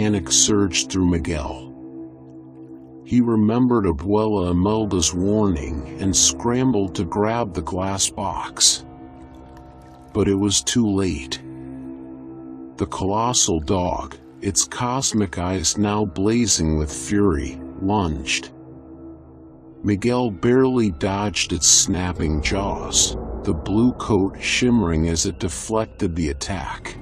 panic surged through Miguel. He remembered Abuela Imelda's warning and scrambled to grab the glass box. But it was too late. The colossal dog, its cosmic eyes now blazing with fury, lunged. Miguel barely dodged its snapping jaws, the blue coat shimmering as it deflected the attack.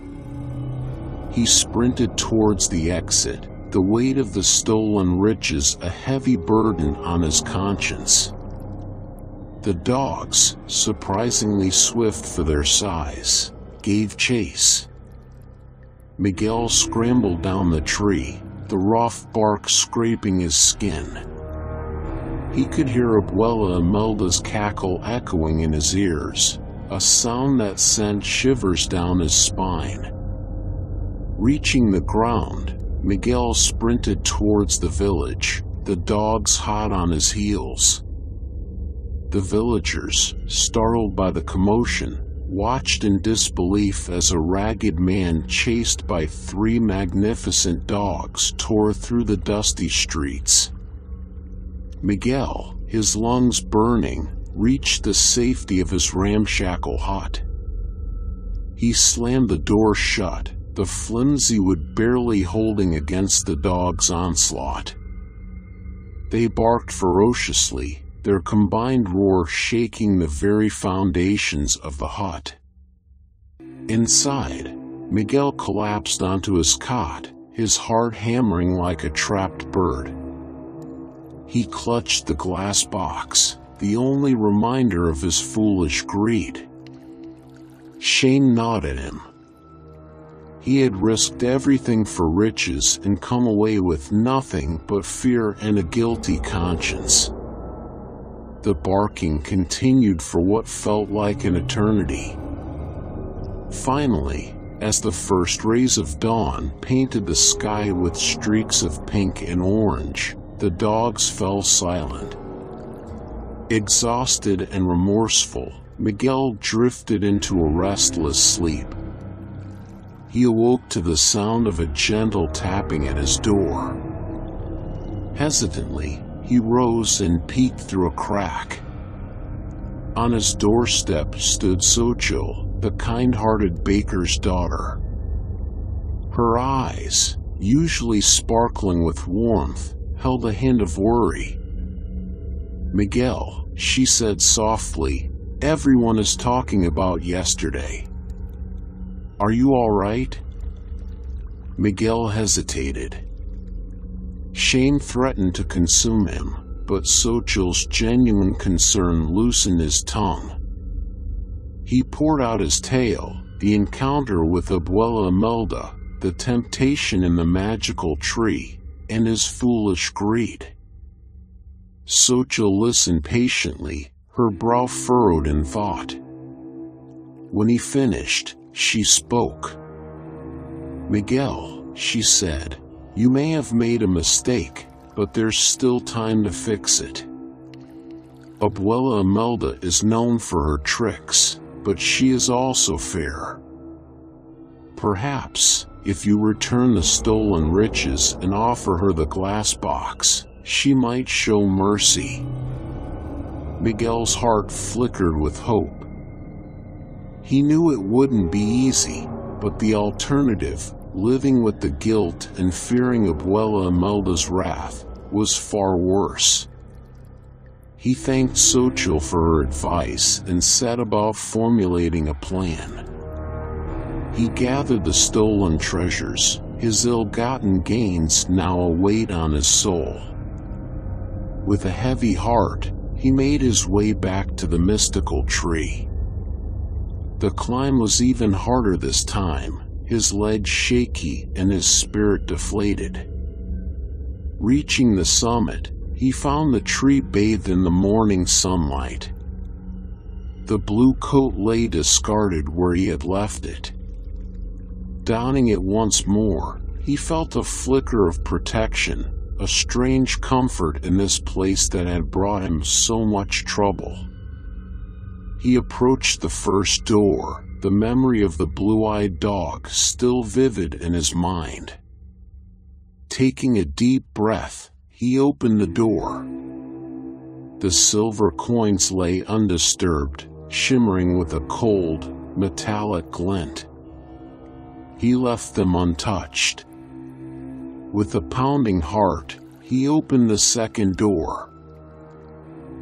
He sprinted towards the exit, the weight of the stolen riches a heavy burden on his conscience. The dogs, surprisingly swift for their size, gave chase. Miguel scrambled down the tree, the rough bark scraping his skin. He could hear Abuela Imelda's cackle echoing in his ears, a sound that sent shivers down his spine. Reaching the ground, Miguel sprinted towards the village, the dogs hot on his heels. The villagers, startled by the commotion, watched in disbelief as a ragged man chased by three magnificent dogs tore through the dusty streets. Miguel, his lungs burning, reached the safety of his ramshackle hut. He slammed the door shut, the flimsy wood barely holding against the dog's onslaught. They barked ferociously, their combined roar shaking the very foundations of the hut. Inside, Miguel collapsed onto his cot, his heart hammering like a trapped bird. He clutched the glass box, the only reminder of his foolish greed. Shame nodded him, he had risked everything for riches and come away with nothing but fear and a guilty conscience. The barking continued for what felt like an eternity. Finally, as the first rays of dawn painted the sky with streaks of pink and orange, the dogs fell silent. Exhausted and remorseful, Miguel drifted into a restless sleep he awoke to the sound of a gentle tapping at his door. Hesitantly, he rose and peeked through a crack. On his doorstep stood Xochitl, the kind-hearted baker's daughter. Her eyes, usually sparkling with warmth, held a hint of worry. Miguel, she said softly, everyone is talking about yesterday. Are you all right? Miguel hesitated. Shame threatened to consume him, but Xochitl's genuine concern loosened his tongue. He poured out his tale, the encounter with Abuela Imelda, the temptation in the magical tree, and his foolish greed. Xochitl listened patiently, her brow furrowed in thought. When he finished, she spoke. Miguel, she said, you may have made a mistake, but there's still time to fix it. Abuela Imelda is known for her tricks, but she is also fair. Perhaps, if you return the stolen riches and offer her the glass box, she might show mercy. Miguel's heart flickered with hope. He knew it wouldn't be easy, but the alternative, living with the guilt and fearing Abuela Imelda's wrath, was far worse. He thanked Xochitl for her advice and set about formulating a plan. He gathered the stolen treasures, his ill-gotten gains now a weight on his soul. With a heavy heart, he made his way back to the mystical tree. The climb was even harder this time, his legs shaky and his spirit deflated. Reaching the summit, he found the tree bathed in the morning sunlight. The blue coat lay discarded where he had left it. Donning it once more, he felt a flicker of protection, a strange comfort in this place that had brought him so much trouble. He approached the first door, the memory of the blue-eyed dog still vivid in his mind. Taking a deep breath, he opened the door. The silver coins lay undisturbed, shimmering with a cold, metallic glint. He left them untouched. With a pounding heart, he opened the second door.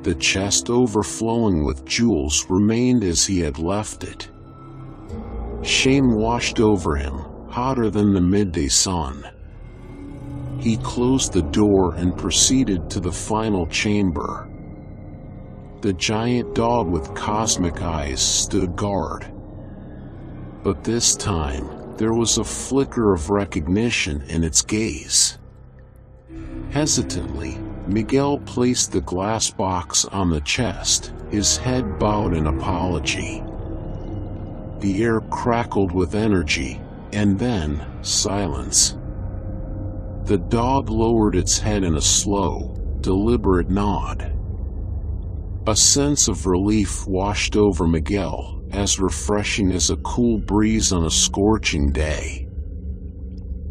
The chest overflowing with jewels remained as he had left it. Shame washed over him, hotter than the midday sun. He closed the door and proceeded to the final chamber. The giant dog with cosmic eyes stood guard. But this time, there was a flicker of recognition in its gaze. Hesitantly, Miguel placed the glass box on the chest, his head bowed in apology. The air crackled with energy, and then, silence. The dog lowered its head in a slow, deliberate nod. A sense of relief washed over Miguel, as refreshing as a cool breeze on a scorching day.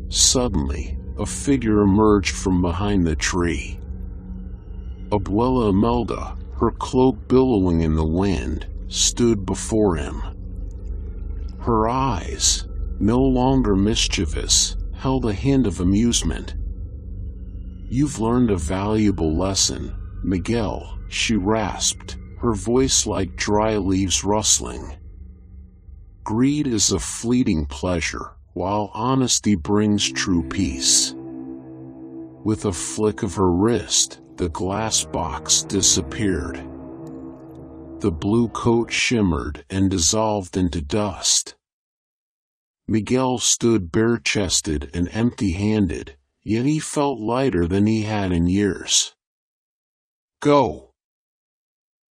Suddenly, a figure emerged from behind the tree. Abuela Imelda, her cloak billowing in the wind, stood before him. Her eyes, no longer mischievous, held a hint of amusement. You've learned a valuable lesson, Miguel, she rasped, her voice like dry leaves rustling. Greed is a fleeting pleasure, while honesty brings true peace. With a flick of her wrist, the glass box disappeared. The blue coat shimmered and dissolved into dust. Miguel stood bare-chested and empty-handed, yet he felt lighter than he had in years. Go,